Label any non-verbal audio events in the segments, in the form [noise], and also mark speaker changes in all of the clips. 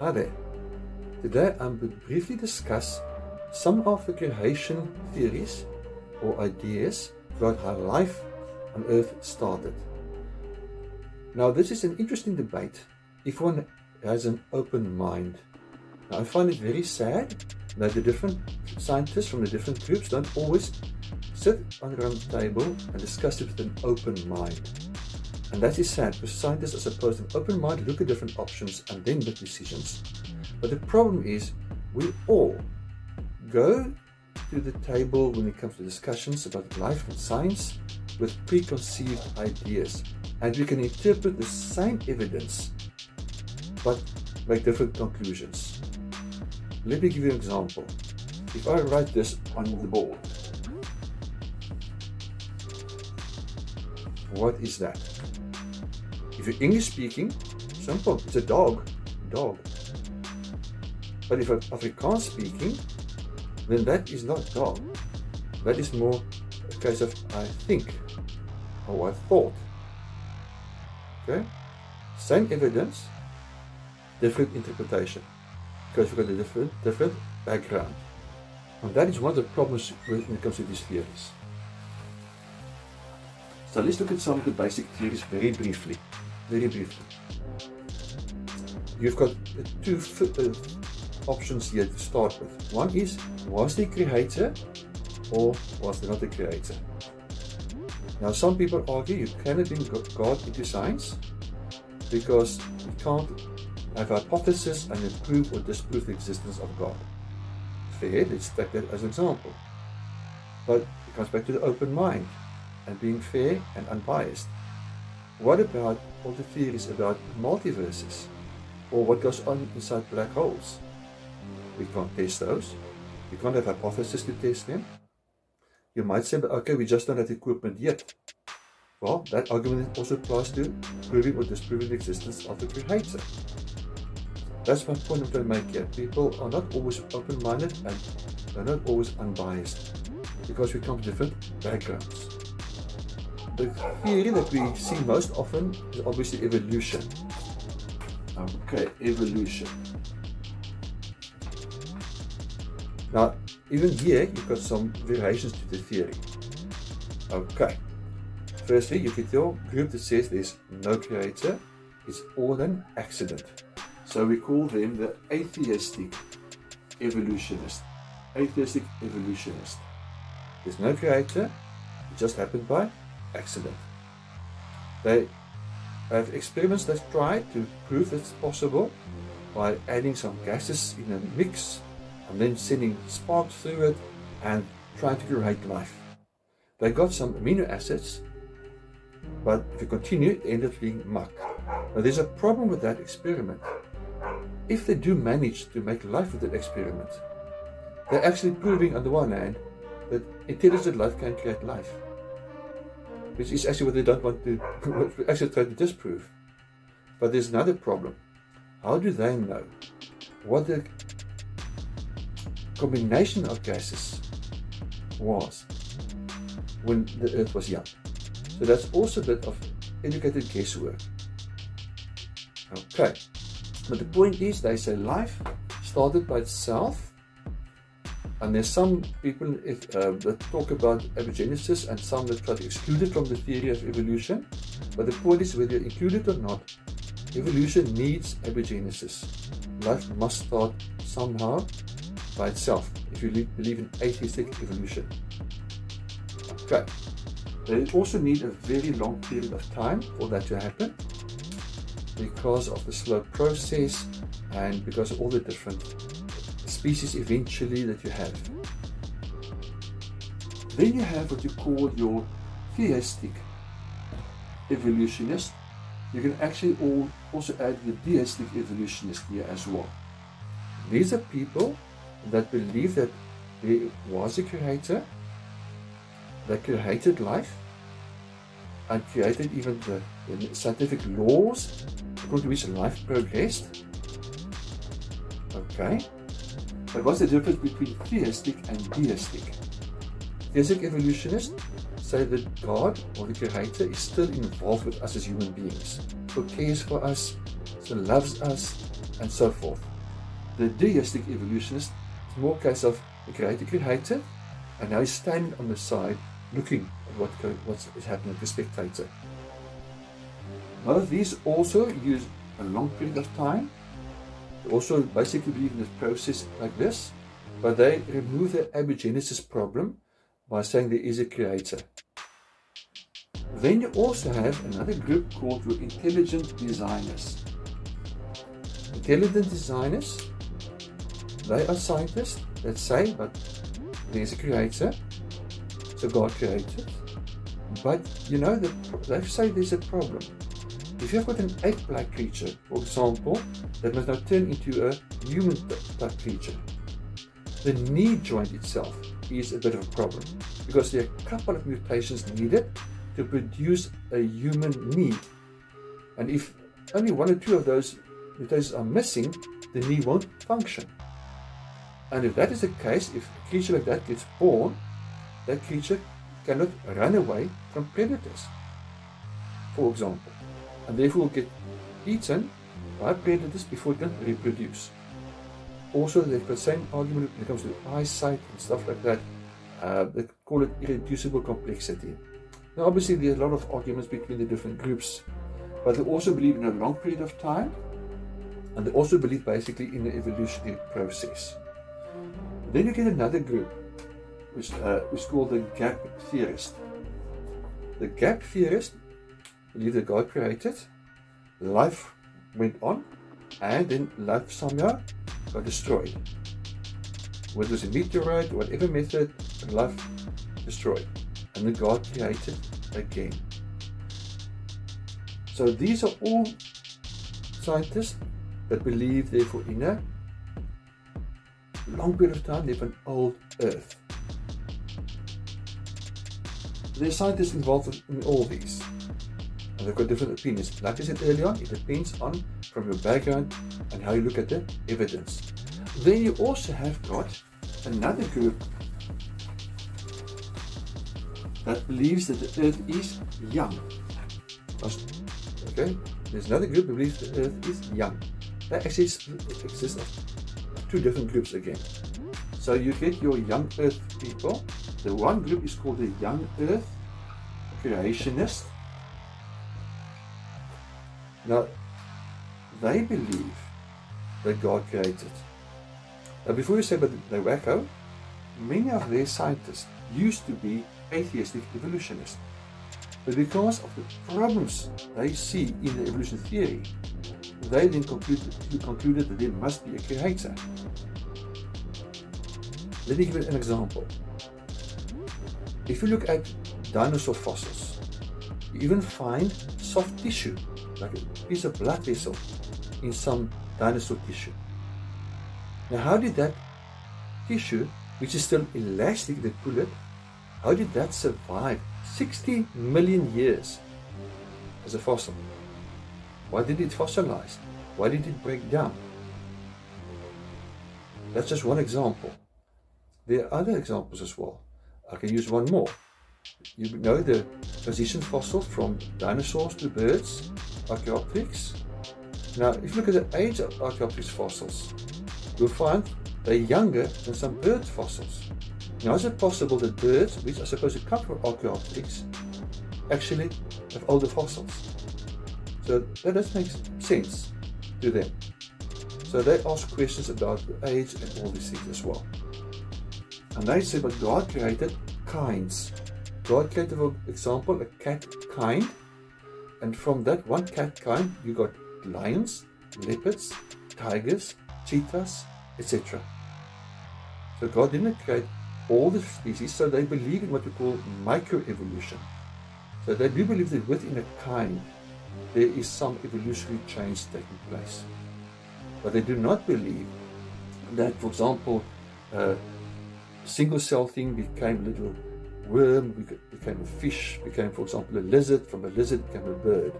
Speaker 1: Hi there. Today I'm going to briefly discuss some of the creation theories or ideas about how life on Earth started. Now, this is an interesting debate if one has an open mind. Now, I find it very sad that the different scientists from the different groups don't always sit around the table and discuss it with an open mind. And that is sad because scientists are supposed to have open mind, look at different options, and then make decisions. But the problem is, we all go to the table when it comes to discussions about life and science with preconceived ideas. And we can interpret the same evidence but make different conclusions. Let me give you an example. If I write this on the board, what is that? If you're English speaking, simple, it's a dog, dog. But if I'm Afrikaans speaking, then that is not dog. That is more a case of I think or I thought. Okay? Same evidence, different interpretation. Because we've got a different different background. And that is one of the problems when it comes to these theories. So let's look at some of the basic theories very briefly. Very briefly. You've got two uh, options here to start with. One is, was the creator or was there not a creator? Now, some people argue you cannot bring God into science because you can't have a hypothesis and then prove or disprove the existence of God. Fair, let's take that as an example. But it comes back to the open mind and being fair and unbiased. What about all the theories about multiverses or what goes on inside black holes? We can't test those. We can't have hypotheses to test them. You might say, okay, we just don't have equipment yet. Well, that argument also applies to proving or disproving the existence of the creator. That's my point I'm trying to make here. People are not always open-minded and they're not always unbiased because we come from different backgrounds. The theory that we see most often is obviously evolution. Okay, evolution. Now, even here, you've got some variations to the theory. Okay. Firstly, you could tell group that says there's no creator, it's all an accident. So we call them the atheistic evolutionist. Atheistic evolutionist. There's no creator, it just happened by accident. They have experiments that try to prove it's possible by adding some gases in a mix and then sending sparks through it and trying to create life. They got some amino acids, but if you continue, it ended up being muck. Now there's a problem with that experiment. If they do manage to make life with that experiment, they're actually proving on the one hand that intelligent life can create life. Which is actually what they don't want to [laughs] actually try to disprove. But there's another problem. How do they know what the combination of gases was when the Earth was young? So that's also a bit of educated guesswork. Okay. But the point is, they say life started by itself. And there's some people if, uh, that talk about abiogenesis and some that try to exclude it from the theory of evolution. But the point is, whether you include it or not, evolution needs abiogenesis. Life must start somehow by itself if you believe in atheistic evolution. Okay. They also need a very long period of time for that to happen because of the slow process and because of all the different species eventually that you have. Then you have what you call your theistic evolutionist. You can actually all, also add the deistic evolutionist here as well. These are people that believe that there was a creator that created life and created even the, the scientific laws according to which life progressed. Okay. But what's the difference between theistic and deistic? Theistic evolutionists say that God or the Creator is still involved with us as human beings, who cares for us, and loves us, and so forth. The deistic evolutionist is more case of the creator created, and now he's standing on the side looking at what what's happening, the spectator. Both these also use a long period of time. Also basically believe in this process like this, but they remove the abiogenesis problem by saying there is a creator. Then you also have another group called your intelligent designers. Intelligent designers, they are scientists that say, but there's a creator, so God created. But you know, the, they say there's a problem. If you've got an ape-like creature, for example, that must now turn into a human-type creature, the knee joint itself is a bit of a problem because there are a couple of mutations needed to produce a human knee. And if only one or two of those mutations are missing, the knee won't function. And if that is the case, if a creature like that gets born, that creature cannot run away from predators, for example, and therefore get eaten by predators before it can reproduce. Also, they've got the same argument when it comes to eyesight and stuff like that. Uh, they call it irreducible complexity. Now, obviously, there are a lot of arguments between the different groups, but they also believe in a long period of time, and they also believe basically in the evolutionary process. Then you get another group, which, uh, is called the gap theorist. The gap theorist that God created, life went on, and then life somehow got destroyed. Whether it's a meteorite or whatever method, life destroyed and then God created again. So these are all scientists that believe therefore in a long period of time they have an old earth. There are scientists involved in all these. And they've got different opinions. Like I said earlier on, it depends on from your background and how you look at the evidence. Then you also have got another group that believes that the earth is young. Okay, there's another group that believes the earth is young. That exists, exists two different groups again. So you get your young earth people. The one group is called the young earth creationists. Now, they believe that God created. Now, before you say, but they are wacko, many of their scientists used to be atheistic evolutionists. But because of the problems they see in the evolution theory, they then concluded, concluded that there must be a creator. Let me give you an example. If you look at dinosaur fossils, you even find soft tissue, like a piece of blood vessel, in some dinosaur tissue. Now, how did that tissue, which is still elastic, they pull it, how did that survive 60 million years as a fossil? Why did it fossilize? Why did it break down? That's just one example. There are other examples as well. I can use one more. You know the transition fossil from dinosaurs to birds, Archaeopteryx. Now, if you look at the age of Archaeopteryx fossils, you'll find they're younger than some bird fossils. Now is it possible that birds, which are supposed to come from Archaeopteryx, actually have older fossils? So that does make sense to them. So they ask questions about the age and all these things as well. And they say, but God created kinds. God created, for example, a cat kind. And from that one cat kind, you got lions, leopards, tigers, cheetahs, etc. So God didn't create all the species, so they believe in what we call microevolution. So they do believe that within a kind, there is some evolutionary change taking place. But they do not believe that, for example, a single cell thing became little worm, became a fish, became, for example, a lizard, from a lizard became a bird.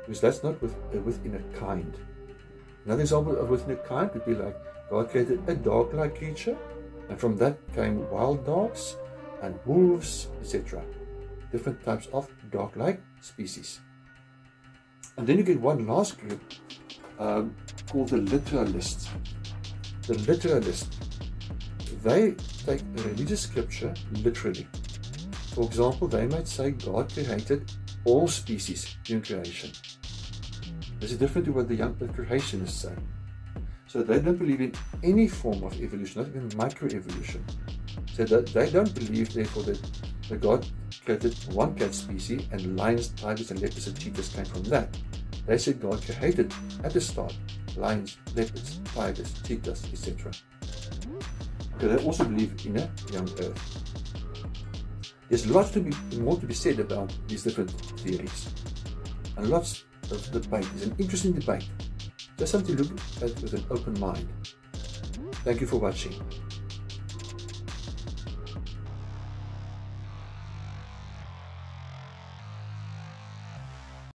Speaker 1: Because that's not with, uh, within a kind. Another example of within a kind would be like God created a dog-like creature, and from that came wild dogs and wolves, etc. Different types of dog like species. And then you get one last group um, called the literalists. The literalists, they take religious scripture literally. For example, they might say God created all species in creation. This is different to what the young creationists say. So they don't believe in any form of evolution, not even microevolution. So that they don't believe, therefore, that, that God created one cat species and lions, tigers, and leopards and cheetahs came from that. They said God created at the start lions, leopards, tigers, cheetahs, etc. Okay, they also believe in a young earth. There's lots to be more to be said about these different theories. And lots of debate. It's an interesting debate. Just something to look at with an open mind. Thank you for watching.